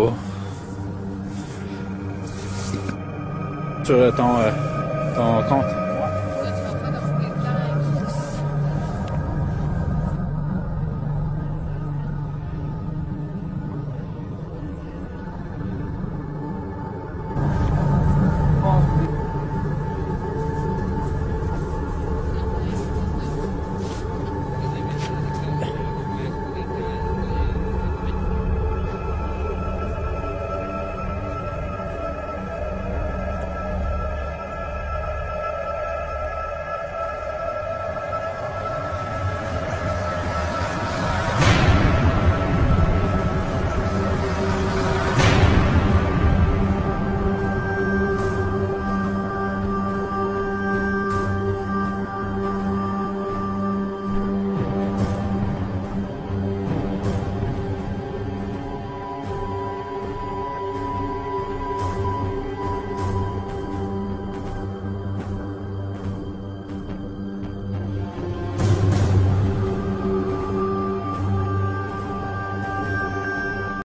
bas. Sur euh, ton, euh, ton compte.